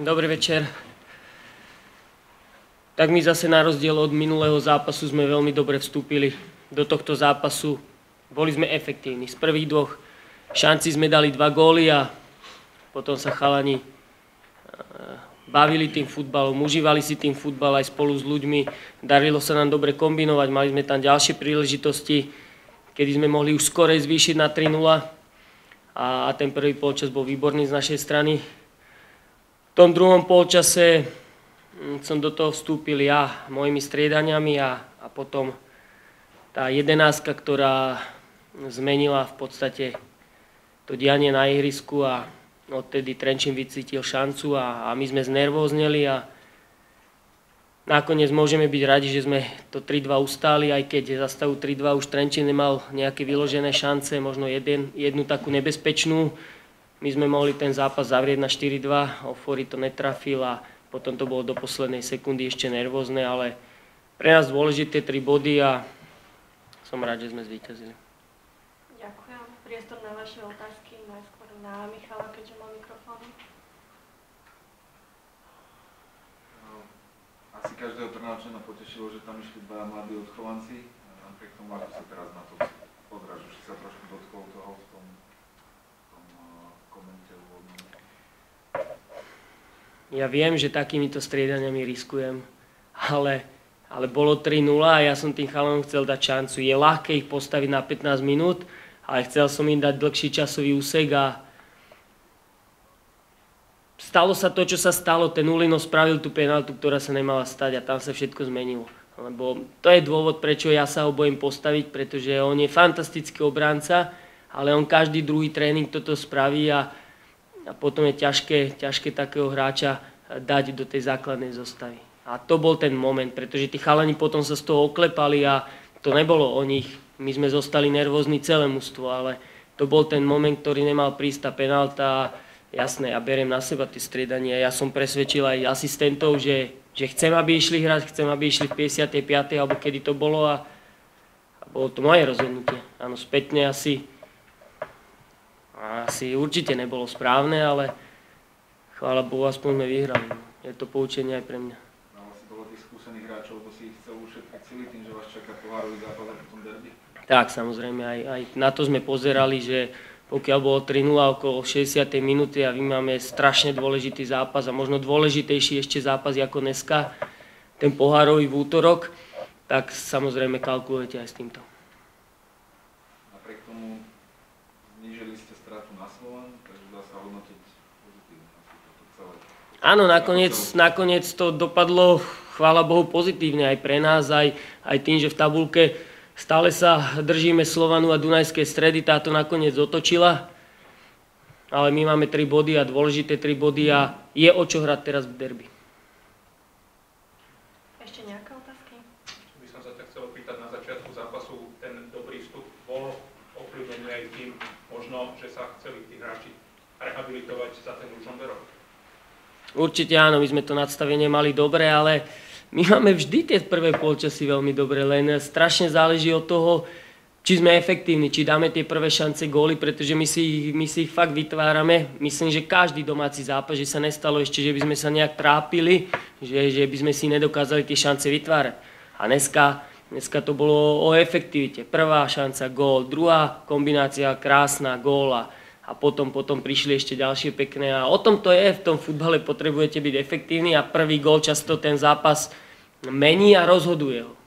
Dobrý večer. Tak my zase na rozdiel od minulého zápasu sme veľmi dobre vstúpili do tohto zápasu. Boli sme efektívni. Z prvých dvoch šanci sme dali dva góly a potom sa chalani bavili tým futbalom, užívali si tým futbal aj spolu s ľuďmi. Darilo sa nám dobre kombinovať, mali sme tam ďalšie príležitosti, kedy sme mohli už skore zvýšiť na 3-0 a ten prvý polčas bol výborný z našej strany. Tom druhom polčase hm, som do toho vstúpil ja mojimi striedaniami a, a potom tá jedenáctka, ktorá zmenila v podstate to dianie na ihrisku a odtedy Trenčín vycítil šancu a, a my sme znervózneli a nakoniec môžeme byť radi, že sme to 3-2 ustáli, aj keď za stavu 3-2 už Trenčín nemal nejaké vyložené šance, možno jeden, jednu takú nebezpečnú. My sme mohli ten zápas zavrieť na 4-2, Ofori to netrafil a potom to bolo do poslednej sekundy ešte nervózne, ale pre nás dôležité 3 body a som rád, že sme zvíťazili. Ďakujem. Priestor na vaše otázky, najskôr na Michala, keďže má mikrofón. Asi každého Trnavčana potešilo, že tam išli dva mladí odchovanci. Napriek tomu, ako sa teraz na to pozráš, už sa trošku dotkol toho v tom, v tom uh, komente úvodnom. Ja viem, že takýmito striedaniami riskujem, ale, ale bolo 3-0 a ja som tým chalanom chcel dať šancu. Je ľahké ich postaviť na 15 minút, ale chcel som im dať dlhší časový úsek a stalo sa to, čo sa stalo. Ten Ulino spravil tú penaltu, ktorá sa nemala stať a tam sa všetko zmenilo. Lebo to je dôvod, prečo ja sa ho bojím postaviť, pretože on je fantastický obranca, ale on každý druhý tréning toto spraví a, a potom je ťažké, ťažké takého hráča dať do tej základnej zostavy. A to bol ten moment, pretože tí chalani potom sa z toho oklepali a to nebolo o nich my sme zostali nervózni celé mužstvo, ale to bol ten moment, ktorý nemal prísť tá penálta. Jasné, ja beriem na seba tie striedania. Ja som presvedčil aj asistentov, že, že chcem, aby išli hrať, chcem, aby išli v 55. alebo kedy to bolo a, a bolo to moje rozhodnutie. Áno, spätne asi, asi určite nebolo správne, ale chvála Bohu, aspoň sme vyhrali. Je to poučenie aj pre mňa. Mal si toho tých skúsených hráčov, lebo si ich chcel ušetriť celý tým, že vás čaká pohárový zápas a potom derby? Tak, samozrejme, aj, aj na to sme pozerali, že pokiaľ bolo 3-0 okolo 60. minúty a my máme strašne dôležitý zápas a možno dôležitejší ešte zápas ako dneska, ten pohárový v útorok, tak samozrejme kalkulujete aj s týmto. Napriek tomu znížili ste stratu na Slovan, takže dá sa hodnotiť pozitívne. Áno, nakoniec, nakoniec to dopadlo, chvála Bohu, pozitívne aj pre nás, aj, aj tým, že v tabulke Stále sa držíme Slovanu a Dunajskej stredy, táto nakoniec otočila, ale my máme tri body a dôležité tri body a je o čo hrať teraz v derby. Ešte nejaké otázky? By som sa tak chcel opýtať na začiatku zápasu, ten dobrý vstup bol ovplyvnený aj tým, možno, že sa chceli tí hráči rehabilitovať za ten Ružomberok? Určite áno, my sme to nadstavenie mali dobre, ale my máme vždy tie prvé polčasy veľmi dobre, len strašne záleží od toho, či sme efektívni, či dáme tie prvé šance góly, pretože my si, my si ich fakt vytvárame. Myslím, že každý domáci zápas, že sa nestalo ešte, že by sme sa nejak trápili, že, že by sme si nedokázali tie šance vytvárať. A dneska, dneska to bolo o efektivite. Prvá šanca, gól, druhá kombinácia, krásna, góla a potom, potom prišli ešte ďalšie pekné. A o tom to je, v tom futbale potrebujete byť efektívni a prvý gól často ten zápas mení a rozhoduje ho.